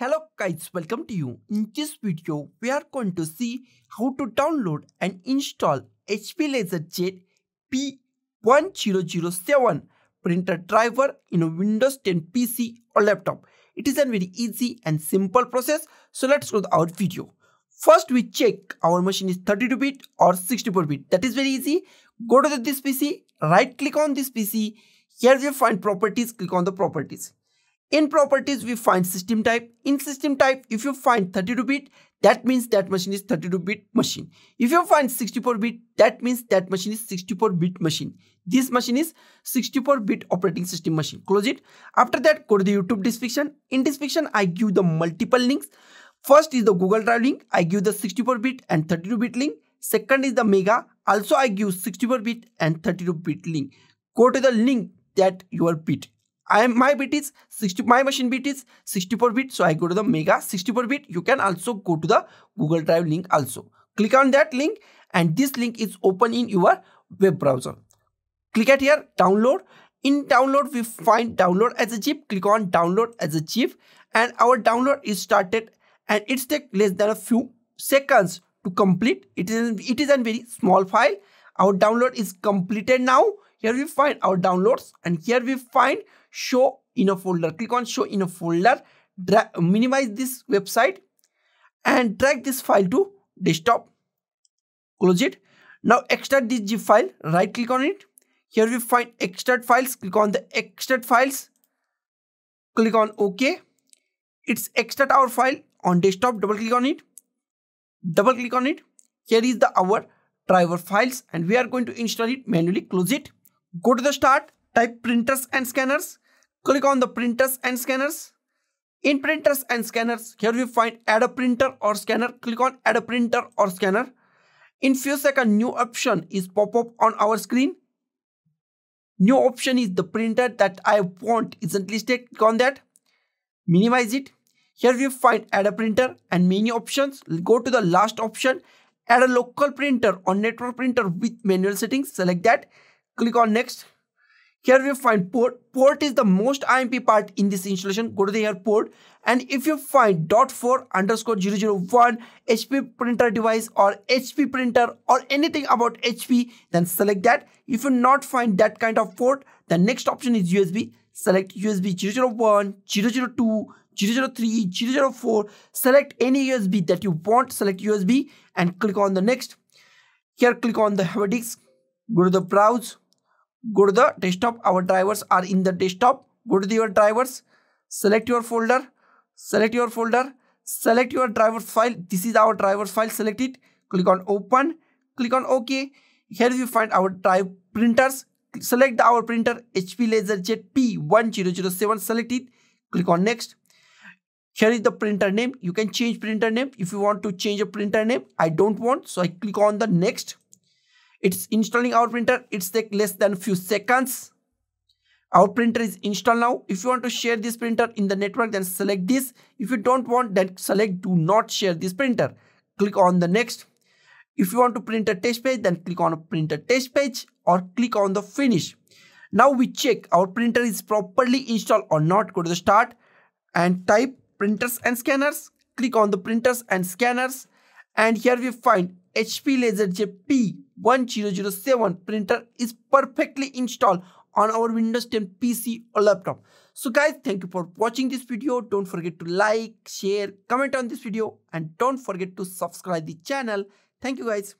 Hello guys, welcome to you. In this video, we are going to see how to download and install HP LaserJet P1007 printer driver in a Windows 10 PC or laptop. It is a very easy and simple process. So let's go to our video. First, we check our machine is 32-bit or 64-bit. That is very easy. Go to this PC, right click on this PC. Here we find properties, click on the properties. In properties, we find system type. In system type, if you find 32-bit, that means that machine is 32-bit machine. If you find 64-bit, that means that machine is 64-bit machine. This machine is 64-bit operating system machine. Close it. After that, go to the YouTube description. In description, I give the multiple links. First is the Google Drive link. I give the 64-bit and 32-bit link. Second is the Mega. Also, I give 64-bit and 32-bit link. Go to the link that your bit I my bit is 60 my machine bit is 64 bit so I go to the mega 64 bit. You can also go to the Google Drive link also. Click on that link and this link is open in your web browser. Click at here download. In download we find download as a zip click on download as a zip and our download is started and it's take less than a few seconds to complete. It is it is a very small file. Our download is completed now here we find our downloads and here we find show in a folder. Click on show in a folder, drag, minimize this website and drag this file to desktop. Close it. Now extract this zip file, right click on it. Here we find extract files, click on the extract files. Click on OK. It's extract our file on desktop, double click on it. Double click on it. Here is the our driver files and we are going to install it manually. Close it. Go to the start, type printers and scanners Click on the printers and scanners. In printers and scanners, here we find add a printer or scanner. Click on add a printer or scanner. In few seconds, new option is pop up on our screen. New option is the printer that I want isn't listed. Click on that. Minimize it. Here we find add a printer and many options. Go to the last option. Add a local printer or network printer with manual settings. Select that. Click on next. Here we find port. Port is the most IMP part in this installation. Go to the port and if you find dot four underscore 001 HP printer device or HP printer or anything about HP, then select that. If you not find that kind of port, the next option is USB. Select USB 001, 002, 003, 004. Select any USB that you want. Select USB and click on the next. Here click on the a disk. Go to the browse go to the desktop. Our drivers are in the desktop. Go to your drivers. Select your folder. Select your folder. Select your driver file. This is our driver file select it click on open. Click on ok. Here you find our drive printers. Select our printer hp laserjet p1007 select it click on next. Here is the printer name. You can change printer name if you want to change a printer name. I don't want so i click on the next it's installing our printer. It's take less than a few seconds. Our printer is installed now. If you want to share this printer in the network, then select this. If you don't want, then select do not share this printer. Click on the next. If you want to print a test page, then click on a printer test page or click on the finish. Now we check our printer is properly installed or not. Go to the start and type printers and scanners. Click on the printers and scanners. And here we find HP LaserJet P1007 printer is perfectly installed on our Windows 10 PC or laptop. So guys, thank you for watching this video. Don't forget to like, share, comment on this video and don't forget to subscribe the channel. Thank you guys.